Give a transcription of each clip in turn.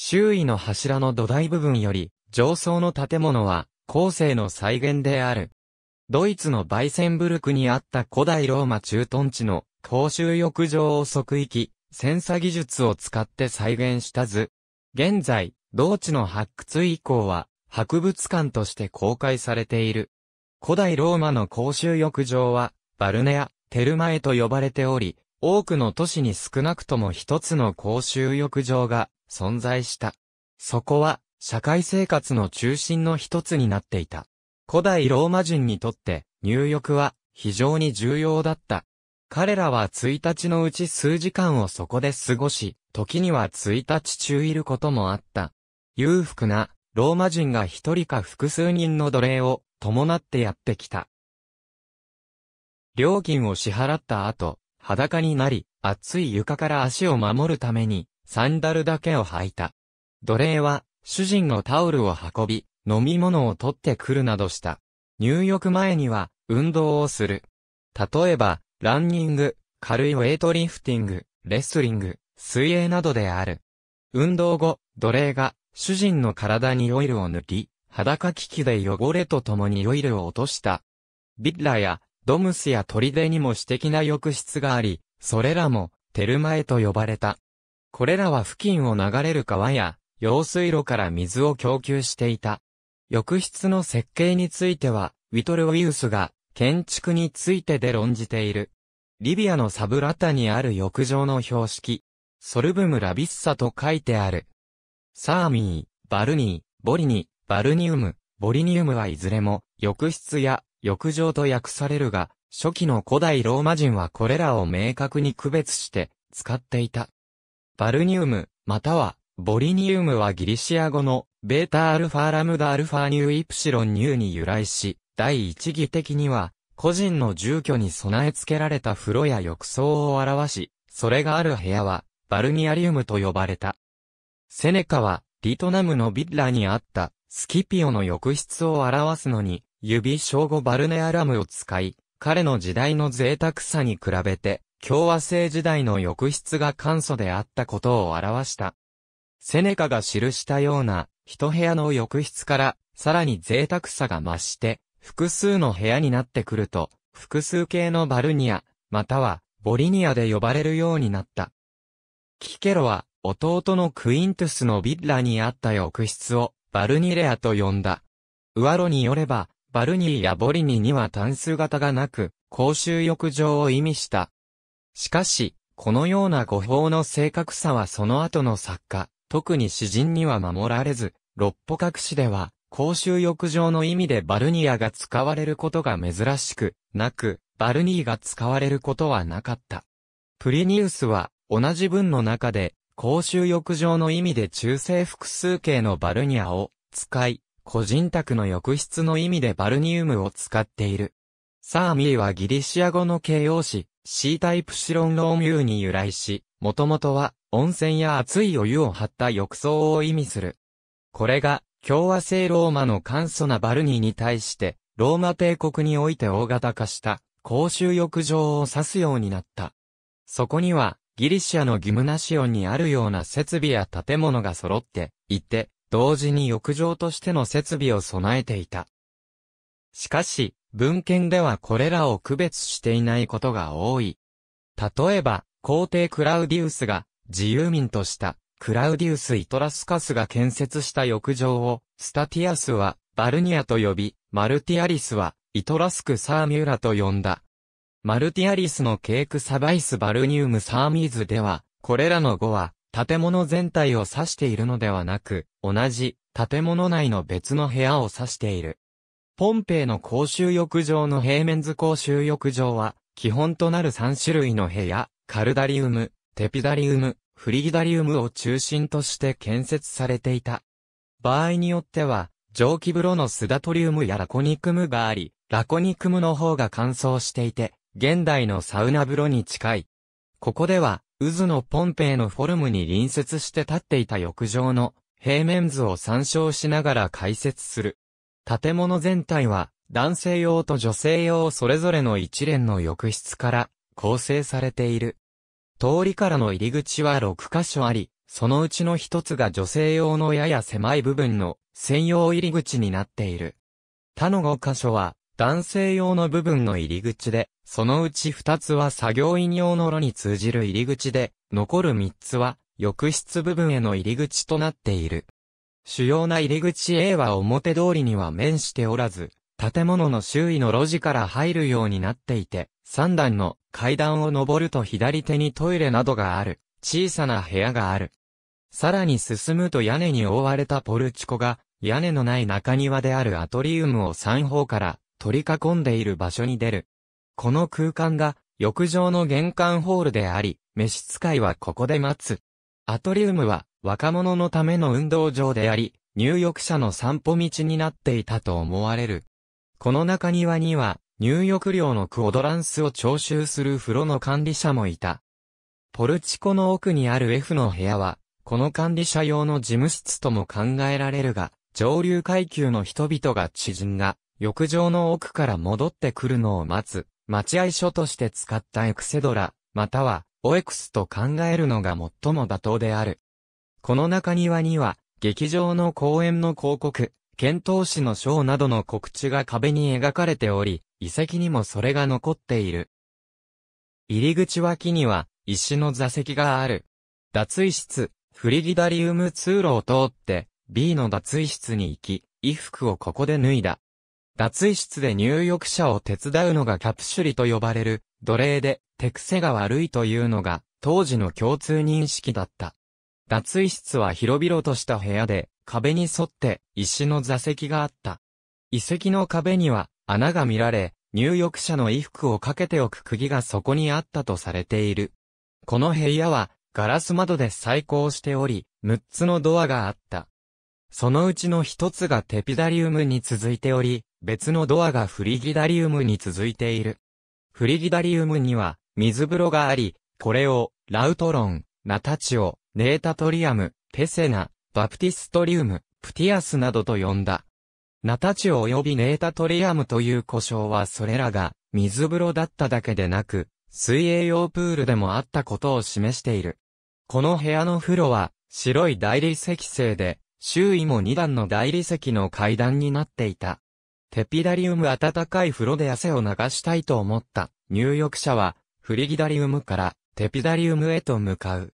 周囲の柱の土台部分より、上層の建物は、後世の再現である。ドイツのバイセンブルクにあった古代ローマ駐屯地の公衆浴場を即域、センサ技術を使って再現した図。現在、同地の発掘以降は、博物館として公開されている。古代ローマの公衆浴場は、バルネア、テルマエと呼ばれており、多くの都市に少なくとも一つの公衆浴場が存在した。そこは、社会生活の中心の一つになっていた。古代ローマ人にとって入浴は非常に重要だった。彼らは1日のうち数時間をそこで過ごし、時には1日中いることもあった。裕福なローマ人が一人か複数人の奴隷を伴ってやってきた。料金を支払った後、裸になり、熱い床から足を守るために、サンダルだけを履いた。奴隷は、主人のタオルを運び、飲み物を取ってくるなどした。入浴前には運動をする。例えば、ランニング、軽いウェイトリフティング、レスリング、水泳などである。運動後、奴隷が主人の体にオイルを塗り、裸機器で汚れとともにオイルを落とした。ビッラやドムスや砦にも私的な浴室があり、それらもテルマエと呼ばれた。これらは付近を流れる川や用水路から水を供給していた。浴室の設計については、ウィトル・ウィウスが建築についてで論じている。リビアのサブラタにある浴場の標識、ソルブム・ラビッサと書いてある。サーミー、バルニー、ボリニ、バルニウム、ボリニウムはいずれも浴室や浴場と訳されるが、初期の古代ローマ人はこれらを明確に区別して使っていた。バルニウム、またはボリニウムはギリシア語のベータアルファラムダアルファニューイプシロンニューに由来し、第一義的には、個人の住居に備え付けられた風呂や浴槽を表し、それがある部屋は、バルニアリウムと呼ばれた。セネカは、リトナムのビッラにあった、スキピオの浴室を表すのに、指小語バルネアラムを使い、彼の時代の贅沢さに比べて、共和制時代の浴室が簡素であったことを表した。セネカが記したような、一部屋の浴室から、さらに贅沢さが増して、複数の部屋になってくると、複数形のバルニア、または、ボリニアで呼ばれるようになった。キケロは、弟のクイントゥスのビッラにあった浴室を、バルニレアと呼んだ。ウアロによれば、バルニーやボリニーには単数型がなく、公衆浴場を意味した。しかし、このような語法の正確さはその後の作家、特に詩人には守られず、六歩隠しでは、公衆浴場の意味でバルニアが使われることが珍しく、なく、バルニーが使われることはなかった。プリニウスは、同じ文の中で、公衆浴場の意味で中性複数形のバルニアを使い、個人宅の浴室の意味でバルニウムを使っている。サーミーはギリシア語の形容詞、シータイプシロンローミューに由来し、もともとは温泉や熱いお湯を張った浴槽を意味する。これが、共和制ローマの簡素なバルニーに対して、ローマ帝国において大型化した公衆浴場を指すようになった。そこには、ギリシアのギムナシオンにあるような設備や建物が揃っていて、同時に浴場としての設備を備えていた。しかし、文献ではこれらを区別していないことが多い。例えば、皇帝クラウディウスが自由民としたクラウディウス・イトラスカスが建設した浴場をスタティアスはバルニアと呼び、マルティアリスはイトラスク・サーミュラと呼んだ。マルティアリスのケーク・サバイス・バルニウム・サーミーズでは、これらの語は建物全体を指しているのではなく、同じ建物内の別の部屋を指している。ポンペイの公衆浴場の平面図公衆浴場は、基本となる3種類の部屋、カルダリウム、テピダリウム、フリギダリウムを中心として建設されていた。場合によっては、蒸気風呂のスダトリウムやラコニクムがあり、ラコニクムの方が乾燥していて、現代のサウナ風呂に近い。ここでは、渦のポンペイのフォルムに隣接して立っていた浴場の平面図を参照しながら解説する。建物全体は男性用と女性用それぞれの一連の浴室から構成されている。通りからの入り口は6箇所あり、そのうちの一つが女性用のやや狭い部分の専用入り口になっている。他の5箇所は男性用の部分の入り口で、そのうち2つは作業員用の路に通じる入り口で、残る3つは浴室部分への入り口となっている。主要な入り口 A は表通りには面しておらず、建物の周囲の路地から入るようになっていて、3段の階段を登ると左手にトイレなどがある、小さな部屋がある。さらに進むと屋根に覆われたポルチコが、屋根のない中庭であるアトリウムを3方から取り囲んでいる場所に出る。この空間が浴場の玄関ホールであり、召使いはここで待つ。アトリウムは若者のための運動場であり、入浴者の散歩道になっていたと思われる。この中庭には、入浴料のクオドランスを徴収する風呂の管理者もいた。ポルチコの奥にある F の部屋は、この管理者用の事務室とも考えられるが、上流階級の人々が知人が、浴場の奥から戻ってくるのを待つ、待合所として使ったエクセドラ、または、オエクスと考えるのが最も妥当である。この中庭には、劇場の公演の広告、剣闘士のショーなどの告知が壁に描かれており、遺跡にもそれが残っている。入り口脇には、石の座席がある。脱衣室、フリギダリウム通路を通って、B の脱衣室に行き、衣服をここで脱いだ。脱衣室で入浴者を手伝うのがキャプシュリと呼ばれる、奴隷で、手癖が悪いというのが、当時の共通認識だった。脱衣室は広々とした部屋で、壁に沿って石の座席があった。遺跡の壁には穴が見られ、入浴者の衣服をかけておく釘がそこにあったとされている。この部屋はガラス窓で再興しており、6つのドアがあった。そのうちの1つがテピダリウムに続いており、別のドアがフリギダリウムに続いている。フリギダリウムには水風呂があり、これをラウトロン、ナタチオ、ネータトリアム、ペセナ、バプティストリウム、プティアスなどと呼んだ。ナタチオ及びネータトリアムという故障はそれらが水風呂だっただけでなく、水泳用プールでもあったことを示している。この部屋の風呂は白い大理石製で、周囲も2段の大理石の階段になっていた。テピダリウム暖かい風呂で汗を流したいと思った入浴者は、フリギダリウムからテピダリウムへと向かう。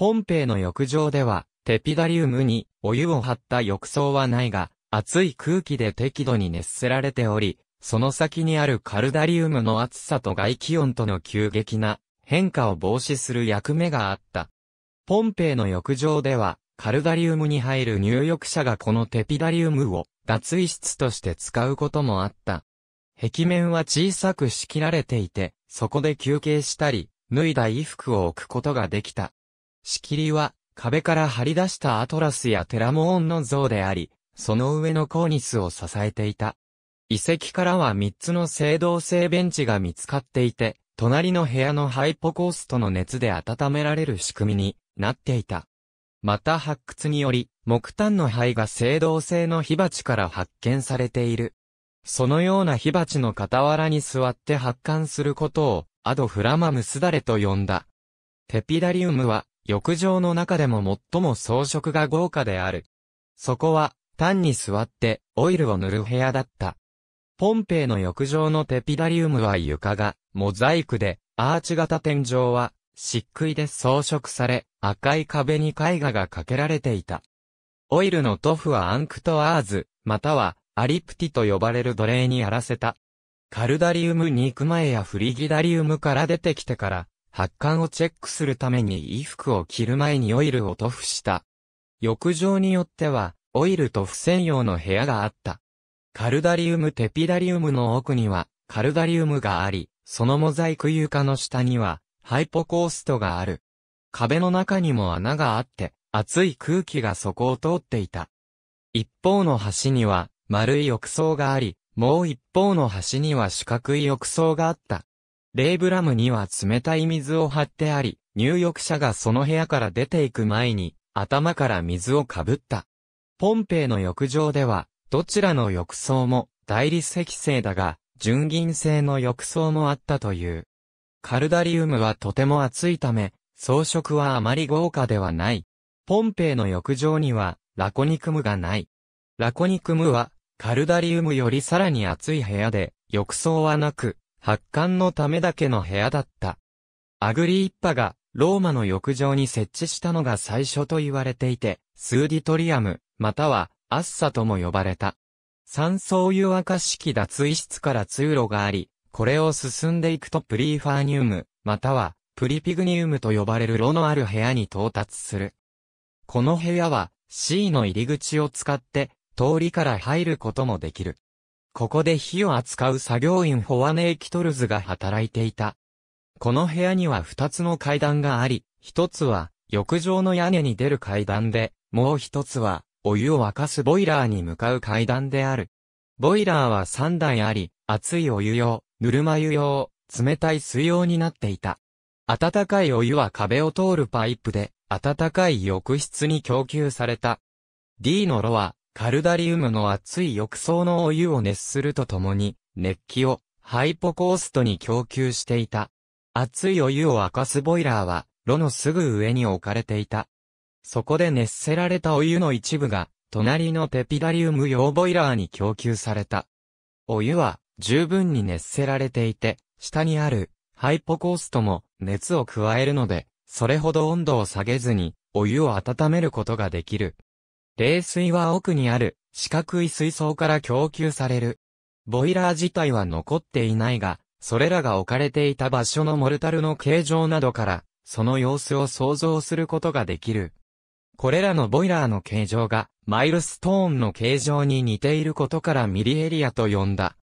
ポンペイの浴場では、テピダリウムにお湯を張った浴槽はないが、熱い空気で適度に熱せられており、その先にあるカルダリウムの熱さと外気温との急激な変化を防止する役目があった。ポンペイの浴場では、カルダリウムに入る入浴者がこのテピダリウムを脱衣室として使うこともあった。壁面は小さく仕切られていて、そこで休憩したり、脱いだ衣服を置くことができた。仕切りは壁から張り出したアトラスやテラモーンの像であり、その上のコーニスを支えていた。遺跡からは3つの青銅製ベンチが見つかっていて、隣の部屋のハイポコーストの熱で温められる仕組みになっていた。また発掘により、木炭の灰が青銅製の火鉢から発見されている。そのような火鉢の傍らに座って発汗することを、アドフラマムスダレと呼んだ。テピダリウムは、浴場の中でも最も装飾が豪華である。そこは、単に座ってオイルを塗る部屋だった。ポンペイの浴場のテピダリウムは床がモザイクで、アーチ型天井は漆喰で装飾され、赤い壁に絵画がかけられていた。オイルの塗布はアンクトアーズ、またはアリプティと呼ばれる奴隷にやらせた。カルダリウムに行く前やフリギダリウムから出てきてから、発汗をチェックするために衣服を着る前にオイルを塗布した。浴場によっては、オイル塗布専用の部屋があった。カルダリウムテピダリウムの奥には、カルダリウムがあり、そのモザイク床の下には、ハイポコーストがある。壁の中にも穴があって、熱い空気がそこを通っていた。一方の端には、丸い浴槽があり、もう一方の端には四角い浴槽があった。レイブラムには冷たい水を張ってあり、入浴者がその部屋から出ていく前に、頭から水をかぶった。ポンペイの浴場では、どちらの浴槽も大理石製だが、純銀製の浴槽もあったという。カルダリウムはとても熱いため、装飾はあまり豪華ではない。ポンペイの浴場には、ラコニクムがない。ラコニクムは、カルダリウムよりさらに暑い部屋で、浴槽はなく、発汗のためだけの部屋だった。アグリッパが、ローマの浴場に設置したのが最初と言われていて、スーディトリアム、または、アッサとも呼ばれた。三層湯沸か式脱衣室から通路があり、これを進んでいくとプリーファーニウム、または、プリピグニウムと呼ばれる炉のある部屋に到達する。この部屋は C の入り口を使って通りから入ることもできる。ここで火を扱う作業員フォアネーキトルズが働いていた。この部屋には二つの階段があり、一つは浴場の屋根に出る階段で、もう一つはお湯を沸かすボイラーに向かう階段である。ボイラーは三台あり、熱いお湯用、ぬるま湯用、冷たい水用になっていた。温かいお湯は壁を通るパイプで、暖かい浴室に供給された。D の炉は、カルダリウムの熱い浴槽のお湯を熱するとともに、熱気をハイポコーストに供給していた。熱いお湯を沸かすボイラーは、炉のすぐ上に置かれていた。そこで熱せられたお湯の一部が、隣のテピダリウム用ボイラーに供給された。お湯は、十分に熱せられていて、下にある、ハイポコーストも熱を加えるので、それほど温度を下げずに、お湯を温めることができる。冷水は奥にある、四角い水槽から供給される。ボイラー自体は残っていないが、それらが置かれていた場所のモルタルの形状などから、その様子を想像することができる。これらのボイラーの形状が、マイルストーンの形状に似ていることからミリエリアと呼んだ。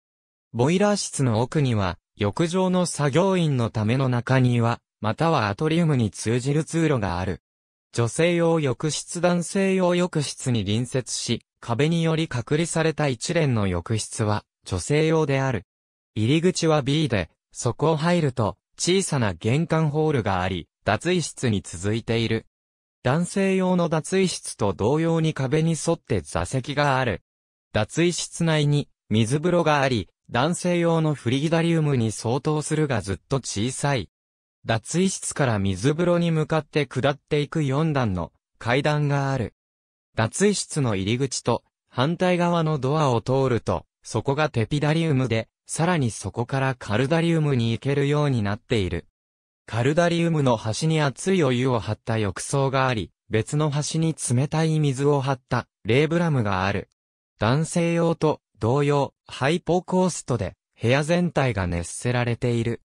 ボイラー室の奥には、浴場の作業員のための中庭、またはアトリウムに通じる通路がある。女性用浴室男性用浴室に隣接し、壁により隔離された一連の浴室は女性用である。入り口は B で、そこを入ると小さな玄関ホールがあり、脱衣室に続いている。男性用の脱衣室と同様に壁に沿って座席がある。脱衣室内に水風呂があり、男性用のフリギダリウムに相当するがずっと小さい。脱衣室から水風呂に向かって下っていく4段の階段がある。脱衣室の入り口と反対側のドアを通ると、そこがテピダリウムで、さらにそこからカルダリウムに行けるようになっている。カルダリウムの端に熱いお湯を張った浴槽があり、別の端に冷たい水を張ったレーブラムがある。男性用と同様、ハイポコーストで、部屋全体が熱せられている。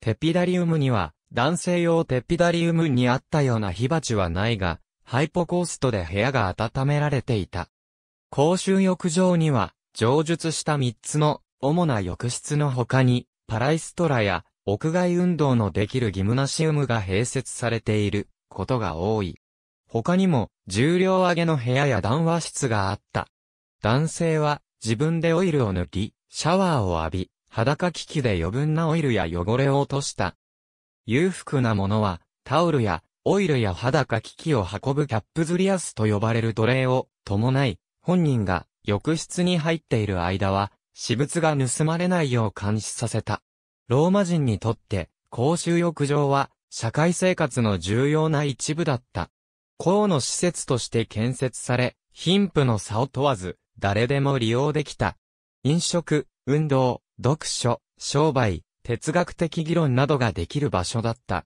テピダリウムには、男性用テピダリウムにあったような火鉢はないが、ハイポコーストで部屋が温められていた。公衆浴場には、上述した3つの主な浴室の他に、パライストラや屋外運動のできるギムナシウムが併設されていることが多い。他にも、重量上げの部屋や談話室があった。男性は自分でオイルを抜き、シャワーを浴び、裸機器で余分なオイルや汚れを落とした。裕福なものは、タオルや、オイルや裸機器を運ぶキャップズリアスと呼ばれる奴隷を伴い、本人が浴室に入っている間は、私物が盗まれないよう監視させた。ローマ人にとって、公衆浴場は、社会生活の重要な一部だった。公の施設として建設され、貧富の差を問わず、誰でも利用できた。飲食、運動、読書、商売、哲学的議論などができる場所だった。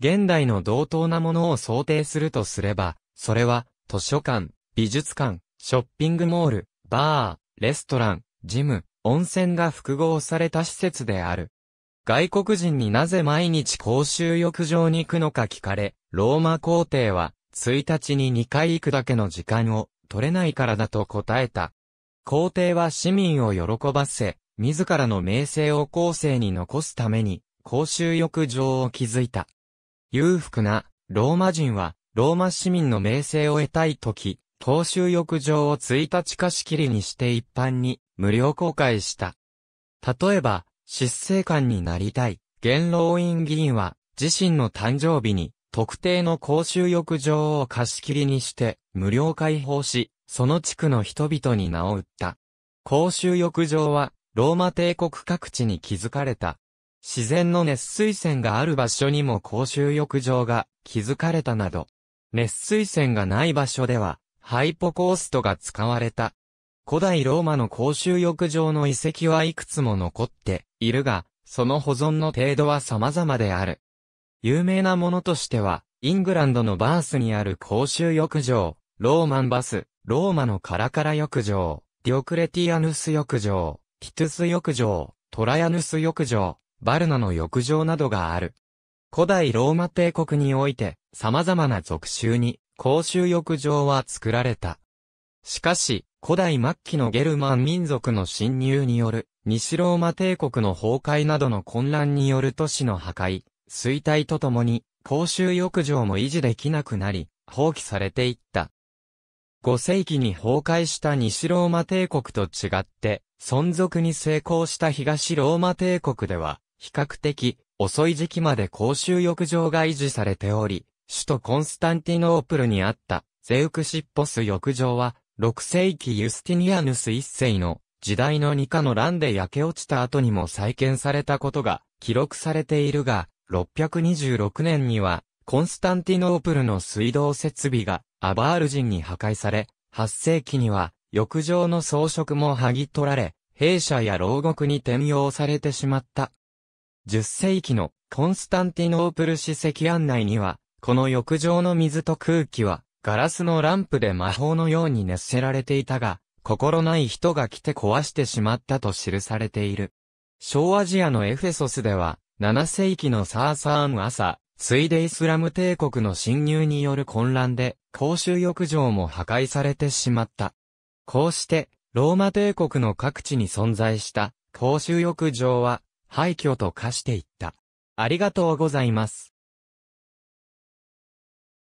現代の同等なものを想定するとすれば、それは、図書館、美術館、ショッピングモール、バー、レストラン、ジム、温泉が複合された施設である。外国人になぜ毎日公衆浴場に行くのか聞かれ、ローマ皇帝は、1日に2回行くだけの時間を取れないからだと答えた。皇帝は市民を喜ばせ、自らの名声を後世に残すために、公衆浴場を築いた。裕福なローマ人は、ローマ市民の名声を得たいとき、公衆浴場を1日貸し切りにして一般に無料公開した。例えば、執政官になりたい元老院議員は自身の誕生日に特定の公衆浴場を貸し切りにして無料開放し、その地区の人々に名を売った。公衆浴場はローマ帝国各地に築かれた。自然の熱水泉がある場所にも公衆浴場が築かれたなど。熱水栓がない場所では、ハイポコーストが使われた。古代ローマの公衆浴場の遺跡はいくつも残っているが、その保存の程度は様々である。有名なものとしては、イングランドのバースにある公衆浴場、ローマンバス、ローマのカラカラ浴場、ディオクレティアヌス浴場、ティトゥス浴場、トラヤヌス浴場、バルナの浴場などがある。古代ローマ帝国において、様々な属州に、公衆浴場は作られた。しかし、古代末期のゲルマン民族の侵入による、西ローマ帝国の崩壊などの混乱による都市の破壊、衰退とともに、公衆浴場も維持できなくなり、放棄されていった。5世紀に崩壊した西ローマ帝国と違って、存続に成功した東ローマ帝国では、比較的、遅い時期まで公衆浴場が維持されており、首都コンスタンティノープルにあったゼウクシッポス浴場は、6世紀ユスティニアヌス1世の時代の二課の乱で焼け落ちた後にも再建されたことが記録されているが、626年には、コンスタンティノープルの水道設備がアバール人に破壊され、8世紀には浴場の装飾も剥ぎ取られ、兵舎や牢獄に転用されてしまった。10世紀のコンスタンティノープル史跡案内には、この浴場の水と空気は、ガラスのランプで魔法のように熱せられていたが、心ない人が来て壊してしまったと記されている。小アジアのエフェソスでは、7世紀のサーサーン朝、ついでイスラム帝国の侵入による混乱で、公衆浴場も破壊されてしまった。こうして、ローマ帝国の各地に存在した公衆浴場は、廃墟と化していった。ありがとうございます。